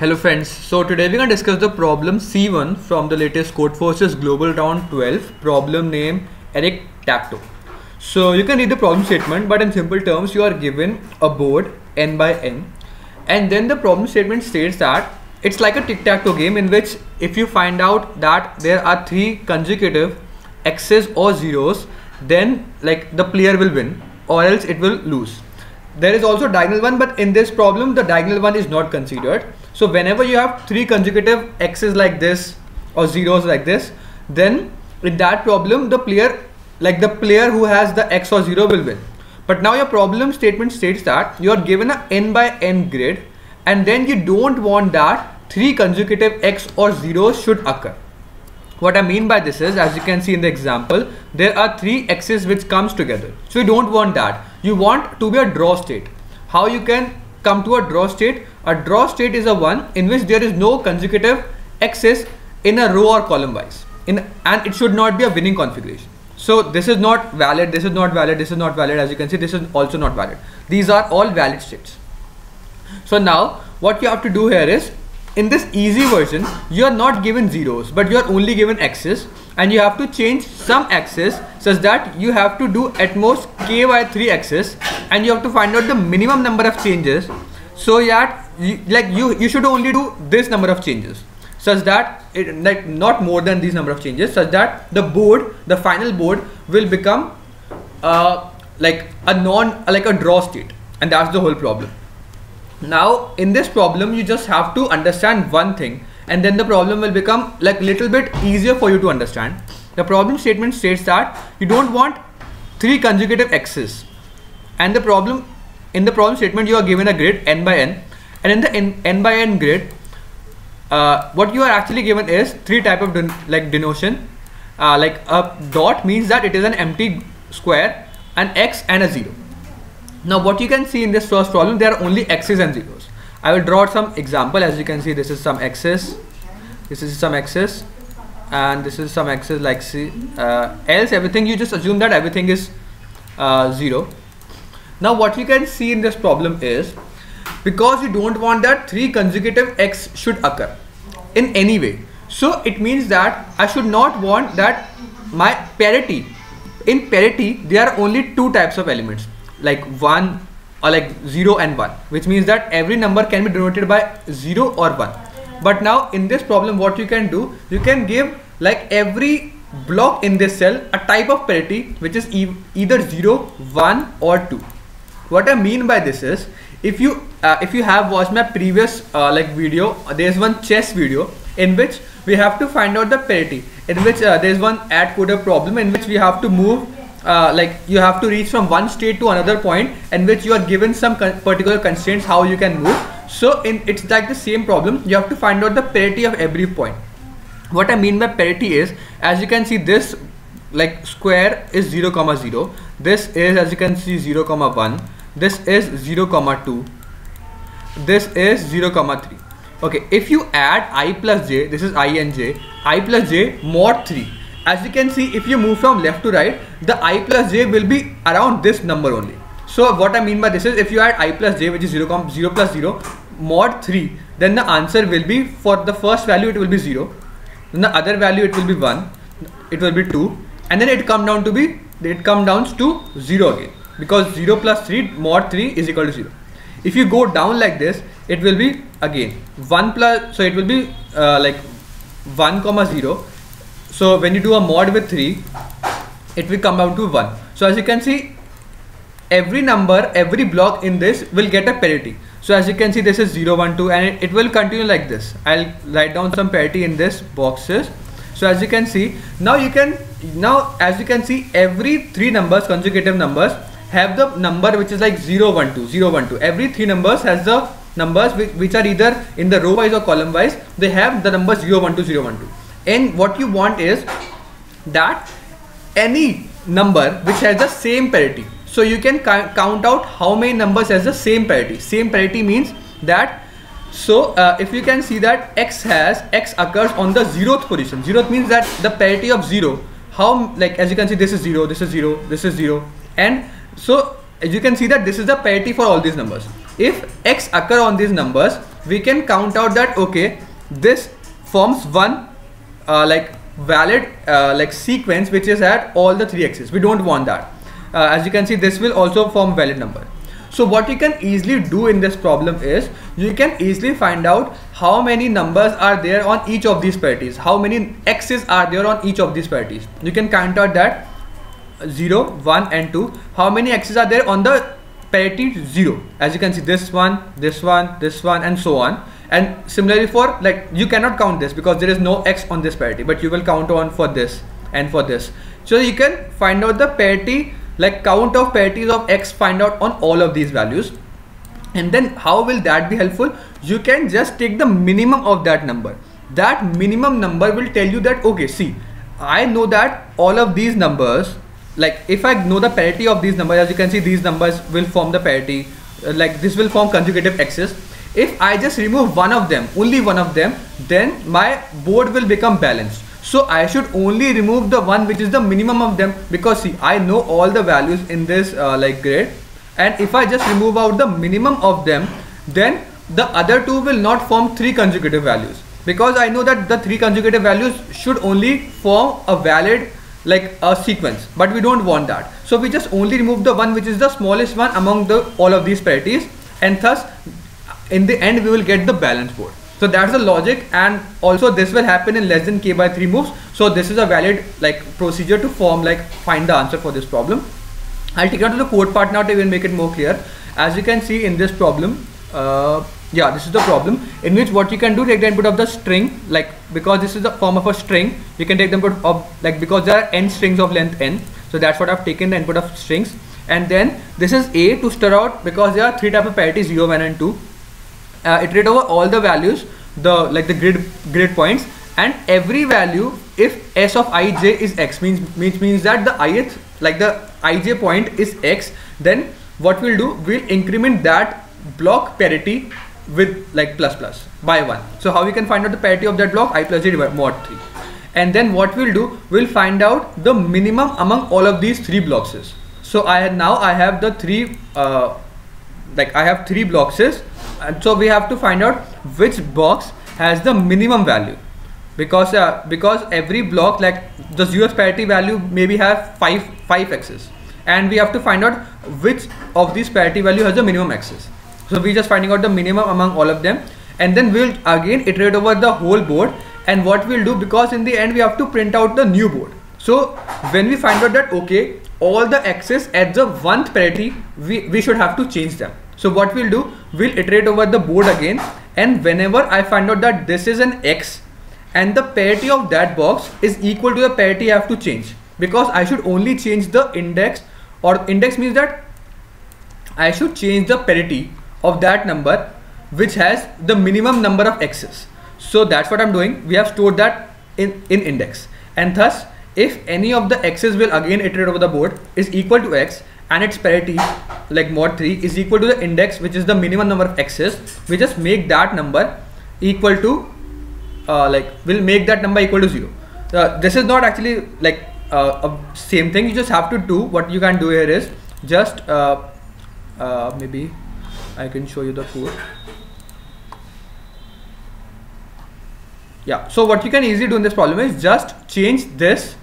Hello friends, so today we're going to discuss the problem C1 from the latest Codeforces Global Round 12, problem name Eric Tacto. So you can read the problem statement but in simple terms you are given a board n by n and then the problem statement states that it's like a tic-tac-toe game in which if you find out that there are three consecutive x's or zeros then like the player will win or else it will lose. There is also diagonal one but in this problem the diagonal one is not considered so whenever you have three consecutive x's like this or zeros like this then in that problem the player like the player who has the x or 0 will win. But now your problem statement states that you are given a n by n grid and then you don't want that three consecutive x or zeros should occur. What I mean by this is as you can see in the example there are three x's which comes together. So you don't want that. You want to be a draw state. How you can come to a draw state a draw state is a one in which there is no consecutive x's in a row or column wise. In and it should not be a winning configuration. So this is not valid this is not valid this is not valid. As you can see this is also not valid. These are all valid states. So now what you have to do here is in this easy version you are not given zeros but you are only given x's and you have to change some x's such that you have to do at most k by 3 x's and you have to find out the minimum number of changes so that you, like you you should only do this number of changes such that it like not more than these number of changes such that the board the final board will become uh, like a non like a draw state. And that's the whole problem. Now in this problem you just have to understand one thing and then the problem will become like little bit easier for you to understand. The problem statement states that you don't want three consecutive x's. And the problem in the problem statement you are given a grid n by n. And in the n, n by n grid uh, what you are actually given is three type of den like denotation uh, like a dot means that it is an empty square an x and a zero. Now what you can see in this first problem, there are only x's and zeros. I will draw some example as you can see this is some x's, this is some x's and this is some x's like c, uh, else everything you just assume that everything is uh, 0. Now what you can see in this problem is because you don't want that three consecutive x should occur in any way. So it means that I should not want that my parity. In parity there are only two types of elements like 1 or like 0 and 1 which means that every number can be denoted by 0 or 1 but now in this problem what you can do you can give like every block in this cell a type of parity which is e either 0 1 or 2 what i mean by this is if you uh, if you have watched my previous uh, like video there's one chess video in which we have to find out the parity in which uh, there's one AtCoder problem in which we have to move uh, like you have to reach from one state to another point in which you are given some con particular constraints how you can move. So in it's like the same problem. You have to find out the parity of every point. What i mean by parity is as you can see this like square is 0 comma 0 this is as you can see 0 comma 1 this is 0 comma 2 this is 0 comma 3 okay if you add i plus j this is i and j. I plus j mod 3 as you can see if you move from left to right the i plus j will be around this number only. So what i mean by this is if you add i plus j which is 0, 0 plus 0 mod 3 then the answer will be for the first value it will be 0 then the other value it will be 1 it will be 2 and then it come down to be it come down to 0 again. Because 0 plus 3 mod 3 is equal to 0 if you go down like this it will be again 1 plus so it will be uh, like 1 comma 0 so when you do a mod with 3, it will come out to 1. So as you can see, every number, every block in this will get a parity. So as you can see, this is 0, 1, 2 and it, it will continue like this. I'll write down some parity in this boxes. So as you can see, now you can, now as you can see, every three numbers, consecutive numbers, have the number which is like 0, 1, 2, 0, 1, 2. Every three numbers has the numbers which, which are either in the row wise or column wise, they have the numbers 0, 1, 2, 0, 1, 2 and what you want is that any number which has the same parity. So you can count out how many numbers has the same parity. Same parity means that so uh, if you can see that x has x occurs on the zeroth position. Zeroth means that the parity of zero how like as you can see this is zero this is zero this is zero. And so as you can see that this is the parity for all these numbers. If x occur on these numbers we can count out that okay this forms one uh, like valid uh, like sequence which is at all the three x's we don't want that. Uh, as you can see this will also form valid number. So what you can easily do in this problem is you can easily find out how many numbers are there on each of these parities. How many x's are there on each of these parities. You can count out that 0 1 and 2 how many x's are there on the parity 0 as you can see this one this one this one and so on and similarly for like you cannot count this because there is no x on this parity but you will count on for this and for this. So you can find out the parity like count of parities of x find out on all of these values. And then how will that be helpful? You can just take the minimum of that number. That minimum number will tell you that okay see i know that all of these numbers like if i know the parity of these numbers as you can see these numbers will form the parity uh, like this will form consecutive x's if I just remove one of them, only one of them, then my board will become balanced. So I should only remove the one which is the minimum of them because see I know all the values in this uh, like grid. And if I just remove out the minimum of them then the other two will not form three consecutive values. Because I know that the three consecutive values should only form a valid like a sequence. But we don't want that. So we just only remove the one which is the smallest one among the all of these parities and thus in the end we will get the balance board. So that's the logic and also this will happen in less than k by 3 moves. So this is a valid like procedure to form like find the answer for this problem. I'll take it to the code part now to even make it more clear. As you can see in this problem uh, yeah this is the problem in which what you can do take the input of the string like because this is the form of a string you can take the input of like because there are n strings of length n. So that's what i've taken the input of strings. And then this is a to stir out because there are three type of parities 0 1 and 2 uh, iterate over all the values the like the grid grid points and every value if s of ij is x means means means that the ith like the ij point is x then what we'll do we'll increment that block parity with like plus plus by one. So how we can find out the parity of that block? I plus j mod 3 and then what we'll do we'll find out the minimum among all of these three blocks so i now i have the three uh, like i have three blocks and so we have to find out which box has the minimum value. Because uh, because every block like the zeroth parity value maybe have five five x's and we have to find out which of these parity value has the minimum x's so we're just finding out the minimum among all of them. And then we'll again iterate over the whole board. And what we'll do because in the end we have to print out the new board. So when we find out that okay all the x's at the one parity we, we should have to change them so what we'll do, we'll iterate over the board again and whenever I find out that this is an X and the parity of that box is equal to the parity I have to change because I should only change the index or index means that I should change the parity of that number which has the minimum number of x's. So that's what I'm doing. We have stored that in, in index and thus if any of the x's will again iterate over the board is equal to x and its parity like mod 3 is equal to the index which is the minimum number of x's. We just make that number equal to uh, like we'll make that number equal to 0 uh, this is not actually like uh, a same thing. You just have to do what you can do here is just uh, uh, maybe I can show you the code. Yeah so what you can easily do in this problem is just change this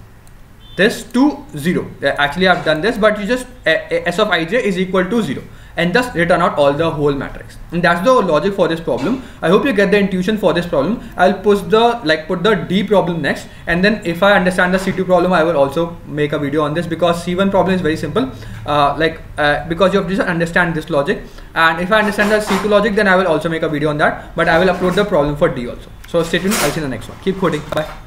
this to 0 actually I've done this but you just s of ij is equal to 0 and thus return out all the whole matrix. And that's the logic for this problem. I hope you get the intuition for this problem. I'll push the like put the D problem next. And then if I understand the C2 problem I will also make a video on this because C1 problem is very simple. Uh, like uh, because you have to understand this logic. And if I understand the C2 logic then I will also make a video on that. But I will upload the problem for D also. So stay tuned. I'll see you in the next one. Keep coding. Bye